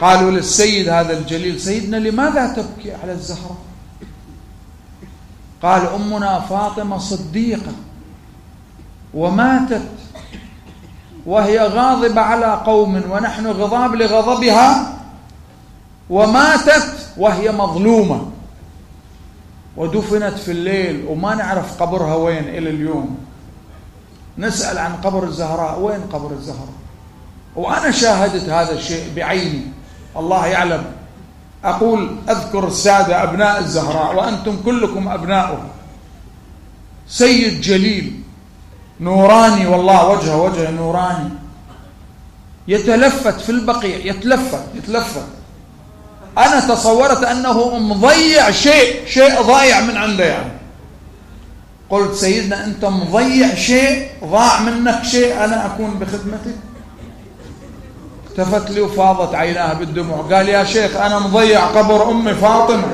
قالوا للسيد هذا الجليل سيدنا لماذا تبكي على الزهراء قال أمنا فاطمة صديقة وماتت وهي غاضبة على قوم ونحن غضاب لغضبها وماتت وهي مظلومة. ودفنت في الليل وما نعرف قبرها وين إلى اليوم. نسأل عن قبر الزهراء. وين قبر الزهراء؟ وأنا شاهدت هذا الشيء بعيني. الله يعلم. أقول أذكر السادة أبناء الزهراء وأنتم كلكم أبناؤه سيد جليل نوراني والله وجهه وجه نوراني. يتلفت في البقيع يتلفت يتلفت. أنا تصورت أنه مضيع شيء شيء ضايع من عنده يعني. قلت سيدنا أنت مضيع شيء ضاع منك شيء أنا أكون بخدمتك؟ التفت لي وفاضت عيناه بالدموع. قال يا شيخ أنا مضيع قبر أمي فاطمة.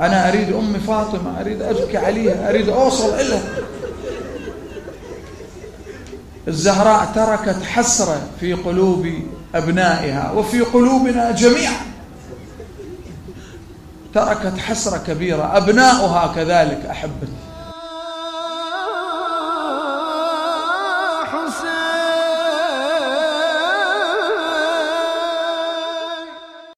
أنا أريد أمي فاطمة أريد أبكي عليها أريد أوصل إلها. الزهراء تركت حسرة في قلوب أبنائها وفي قلوبنا جميعا. تركت حسرة كبيرة. أبناؤها كذلك أحبتي